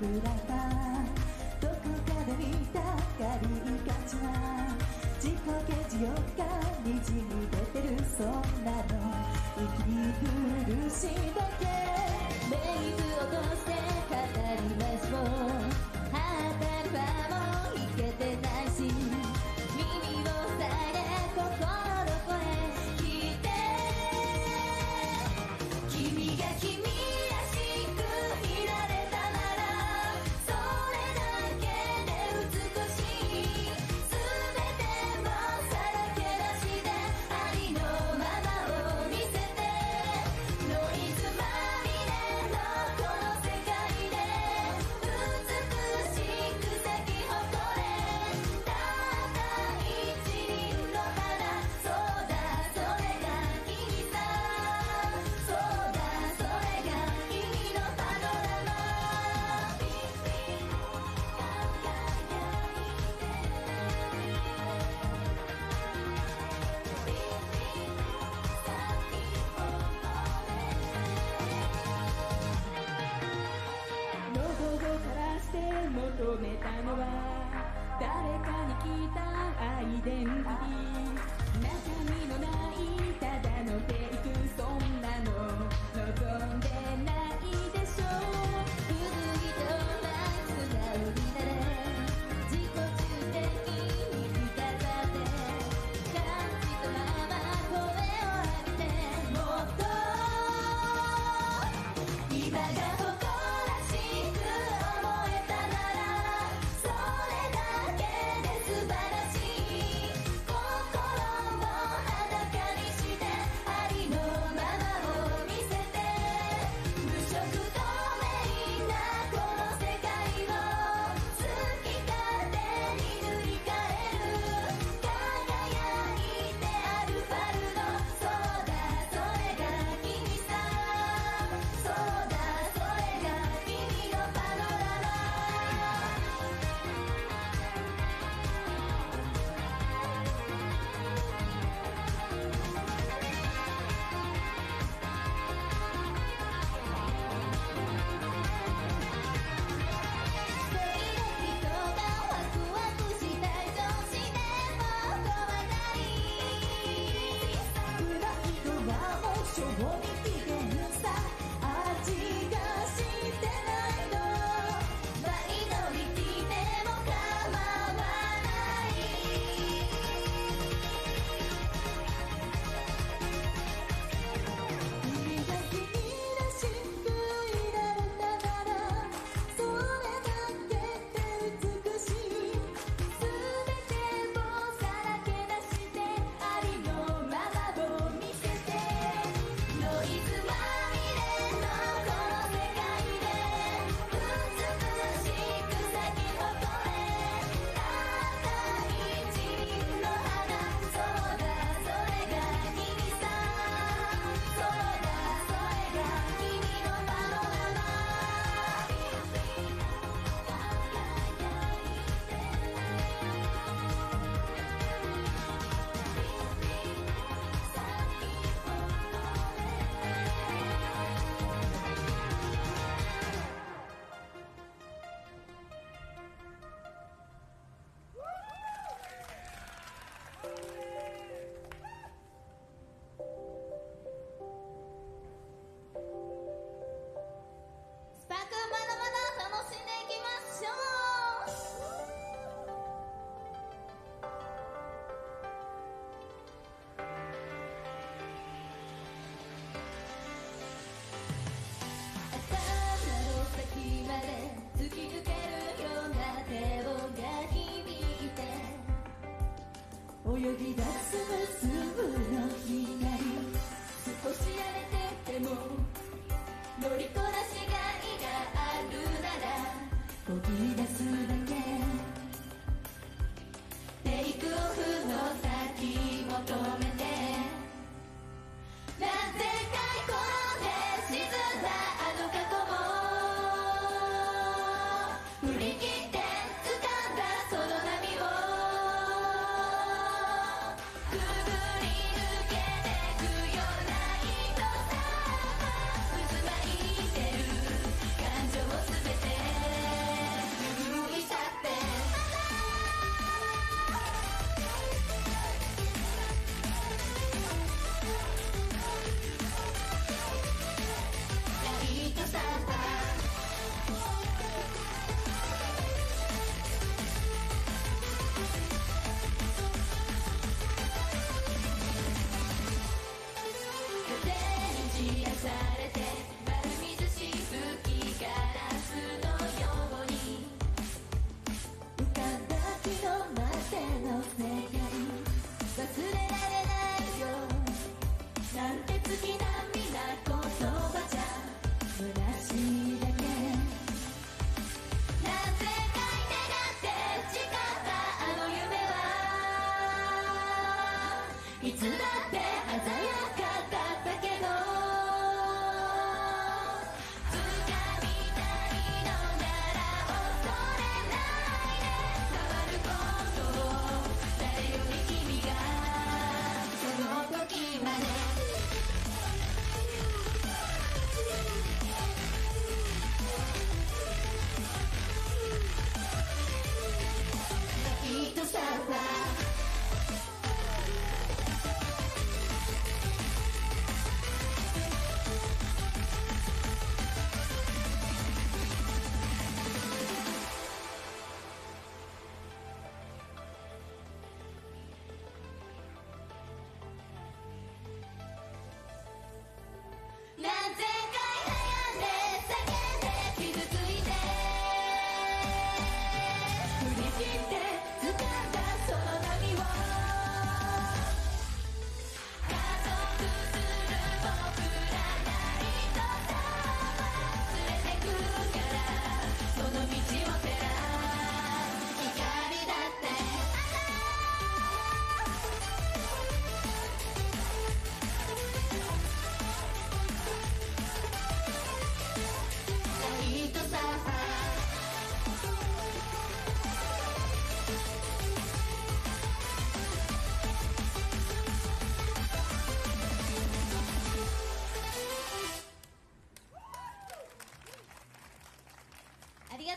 どこかで見た光ちじ出てるの息苦しいだけメイク通してた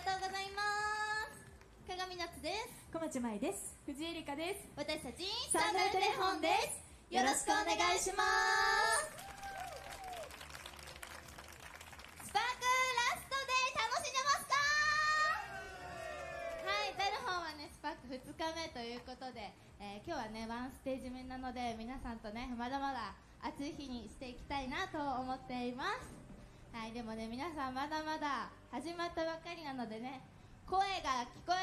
とうございます。鏡夏です。小町舞です。藤井理香です私たちサンダルテレフォンです。よろしくお願いします。スパークラストで楽しんでますか？はいベルホンはねスパーク2日目ということで、えー、今日はねワンステージ目なので皆さんとねまだまだ暑い日にしていきたいなと思っています。はいでもね皆さんまだまだ始まったばっかりなのでね声が聞こえ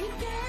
again.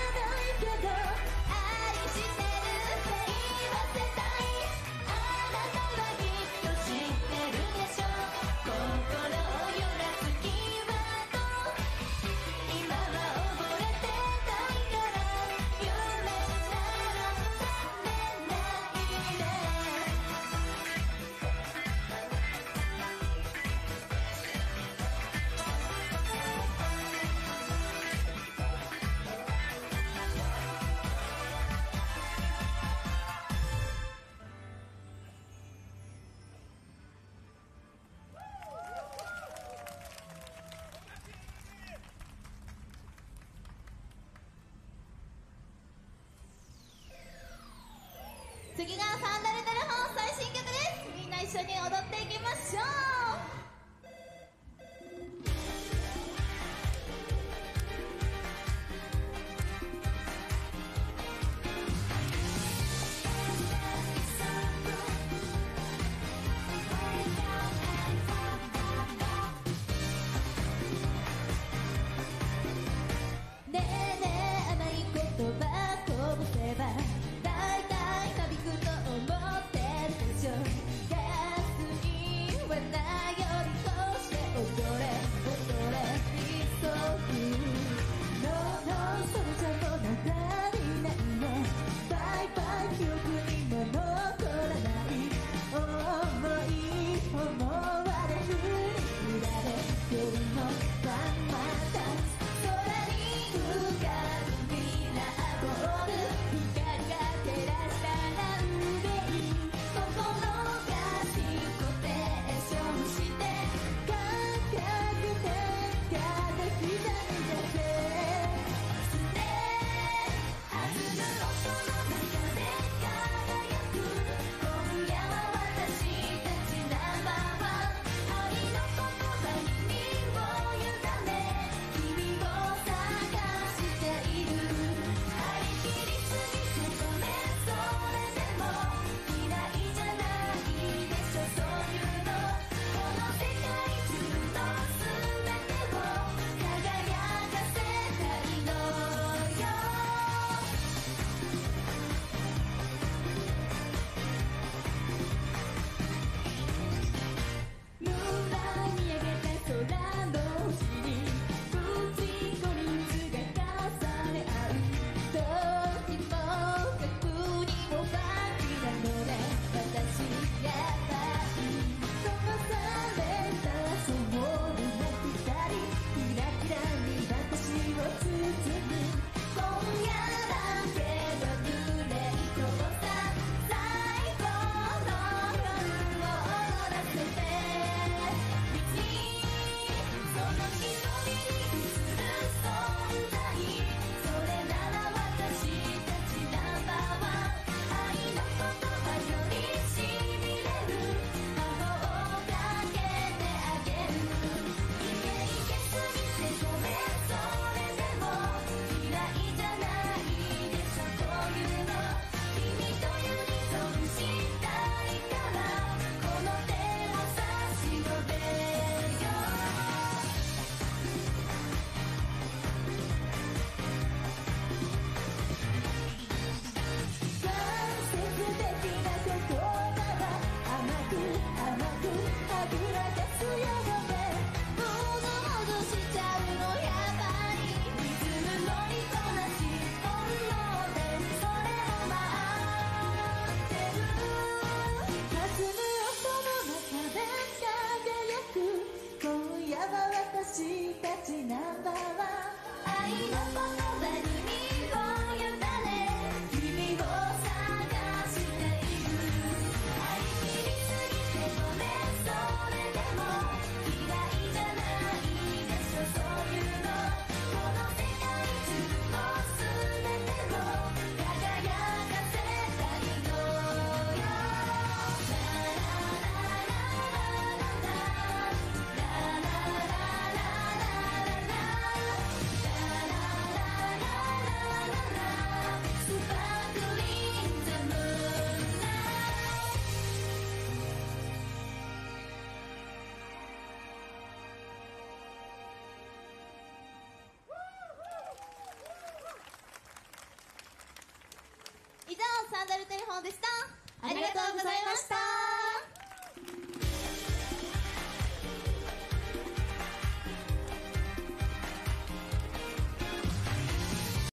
サンダルテレフォンでした。ありがとうございました。